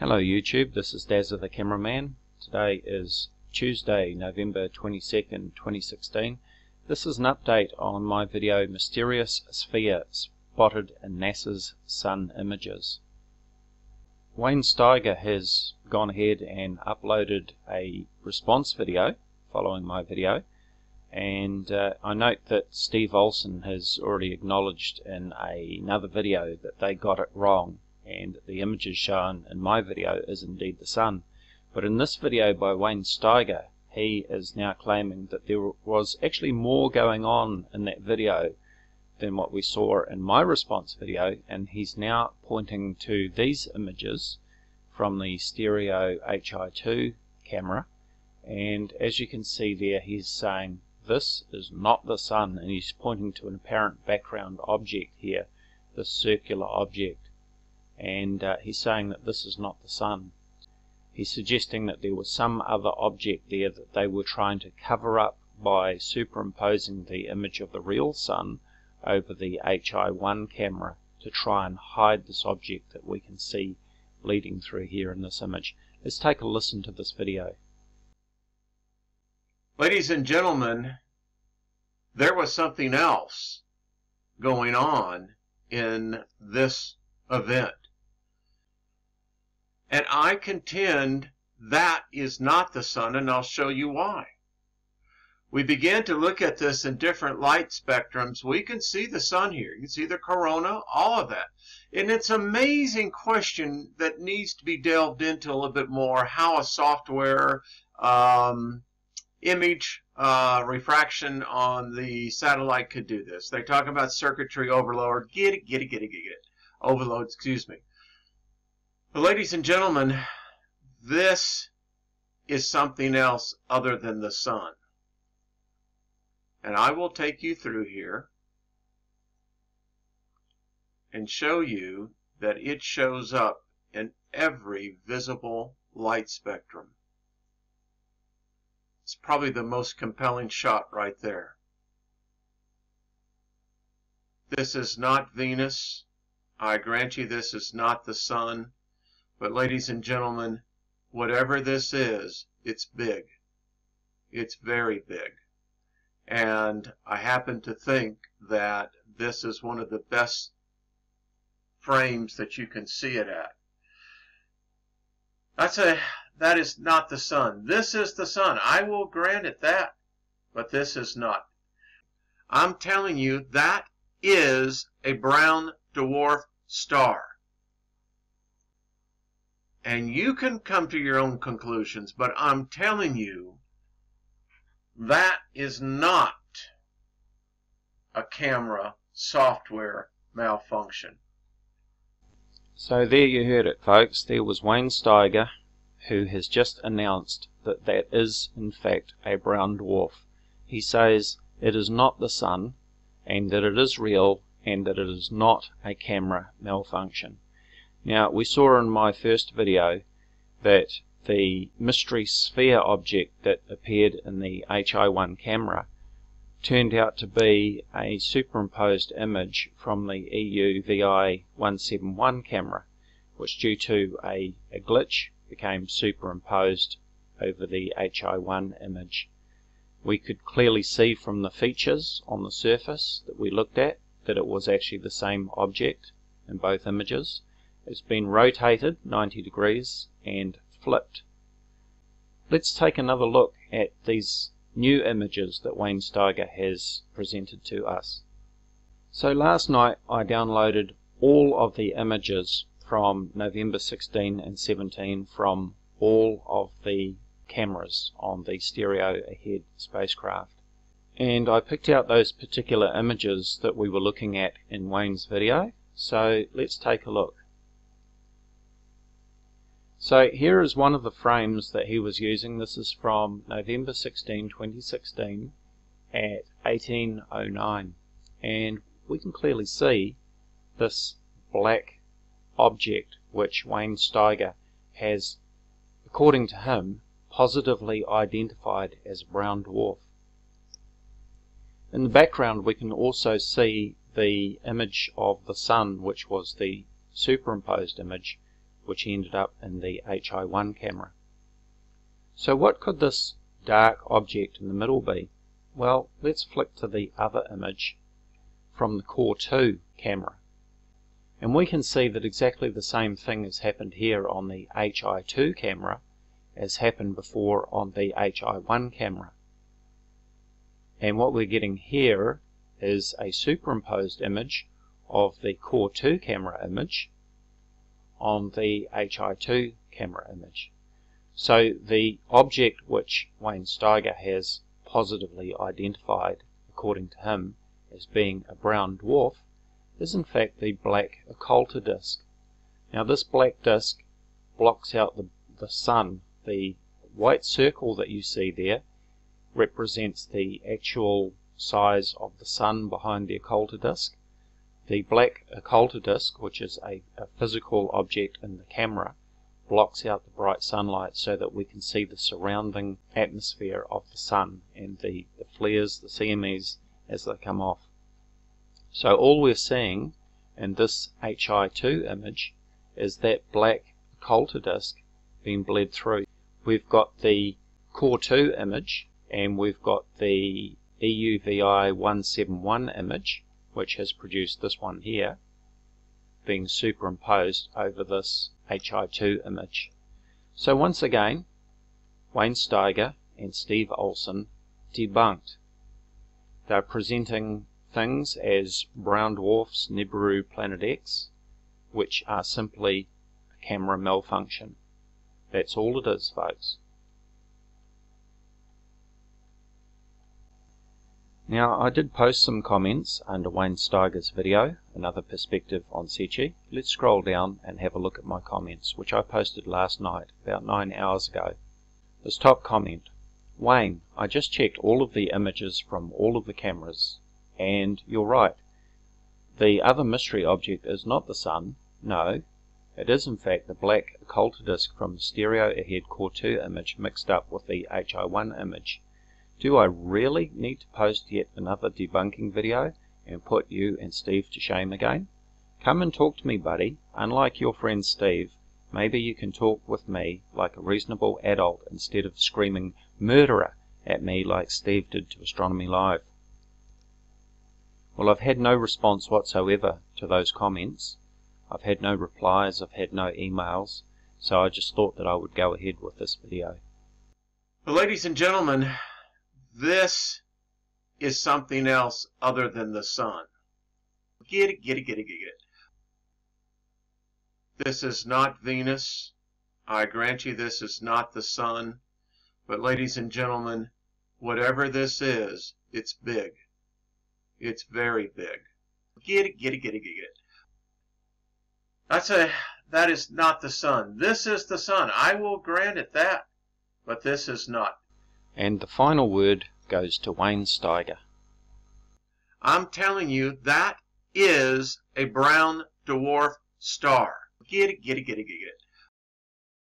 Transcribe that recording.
Hello YouTube, this is Dazza the Cameraman. Today is Tuesday, November 22nd, 2016. This is an update on my video Mysterious Sphere Spotted in NASA's Sun Images. Wayne Steiger has gone ahead and uploaded a response video following my video and uh, I note that Steve Olson has already acknowledged in a, another video that they got it wrong and the images shown in my video is indeed the sun. But in this video by Wayne Steiger, he is now claiming that there was actually more going on in that video than what we saw in my response video, and he's now pointing to these images from the stereo HI2 camera, and as you can see there, he's saying this is not the sun, and he's pointing to an apparent background object here, this circular object and uh, he's saying that this is not the sun. He's suggesting that there was some other object there that they were trying to cover up by superimposing the image of the real sun over the HI1 camera to try and hide this object that we can see bleeding through here in this image. Let's take a listen to this video. Ladies and gentlemen, there was something else going on in this event. And I contend that is not the sun, and I'll show you why. We begin to look at this in different light spectrums. We can see the sun here. You can see the corona, all of that. And it's an amazing question that needs to be delved into a little bit more, how a software um, image uh, refraction on the satellite could do this. They talk about circuitry overload. Get it, get it, get it, get it. Overload, excuse me. But ladies and gentlemen, this is something else other than the sun. And I will take you through here and show you that it shows up in every visible light spectrum. It's probably the most compelling shot right there. This is not Venus. I grant you this is not the sun. But ladies and gentlemen, whatever this is, it's big. It's very big. And I happen to think that this is one of the best frames that you can see it at. That's a that is not the sun. This is the sun. I will grant it that, but this is not. I'm telling you that is a brown dwarf star and you can come to your own conclusions, but I'm telling you that is not a camera software malfunction. So there you heard it folks, there was Wayne Steiger who has just announced that that is in fact a brown dwarf. He says it is not the sun and that it is real and that it is not a camera malfunction. Now we saw in my first video that the mystery sphere object that appeared in the HI1 camera turned out to be a superimposed image from the EUVI 171 camera which due to a, a glitch became superimposed over the HI1 image. We could clearly see from the features on the surface that we looked at that it was actually the same object in both images it's been rotated 90 degrees and flipped. Let's take another look at these new images that Wayne Steiger has presented to us. So last night I downloaded all of the images from November 16 and 17 from all of the cameras on the stereo ahead spacecraft. And I picked out those particular images that we were looking at in Wayne's video. So let's take a look. So here is one of the frames that he was using. This is from November 16, 2016 at 1809 and we can clearly see this black object which Wayne Steiger has, according to him, positively identified as a brown dwarf. In the background we can also see the image of the sun which was the superimposed image which ended up in the HI1 camera. So what could this dark object in the middle be? Well, let's flick to the other image from the COR2 camera. And we can see that exactly the same thing has happened here on the HI2 camera as happened before on the HI1 camera. And what we're getting here is a superimposed image of the COR2 camera image on the HI2 camera image. So the object which Wayne Steiger has positively identified, according to him, as being a brown dwarf is in fact the black occulter disk. Now this black disk blocks out the, the sun. The white circle that you see there represents the actual size of the sun behind the occulter disk. The black occulter disk, which is a, a physical object in the camera, blocks out the bright sunlight so that we can see the surrounding atmosphere of the sun and the, the flares, the CMEs, as they come off. So all we're seeing in this HI2 image is that black occulter disk being bled through. We've got the COR2 image and we've got the EUVI 171 image which has produced this one here being superimposed over this HI2 image. So once again Wayne Steiger and Steve Olson debunked they're presenting things as brown dwarfs Nibiru Planet X, which are simply a camera malfunction. That's all it is, folks. Now, I did post some comments under Wayne Steiger's video, Another Perspective on Secchi. Let's scroll down and have a look at my comments, which I posted last night, about 9 hours ago. This top comment, Wayne, I just checked all of the images from all of the cameras, and you're right. The other mystery object is not the Sun. No, it is in fact the black occulter disk from the stereo ahead COR2 image mixed up with the HI1 image. Do I really need to post yet another debunking video and put you and Steve to shame again? Come and talk to me, buddy. Unlike your friend Steve, Maybe you can talk with me like a reasonable adult instead of screaming murderer at me like Steve did to Astronomy Live. Well, I've had no response whatsoever to those comments. I've had no replies, I've had no emails, so I just thought that I would go ahead with this video. Well, ladies and gentlemen, this is something else other than the sun. Get it, get it, get it, get it. This is not Venus. I grant you this is not the sun. But ladies and gentlemen, whatever this is, it's big. It's very big. Get it, get it, get it, get it. That's a, that is not the sun. This is the sun. I will grant it that. But this is not. And the final word goes to Wayne Steiger. I'm telling you, that is a brown dwarf star. Get it, get it, get it, get it.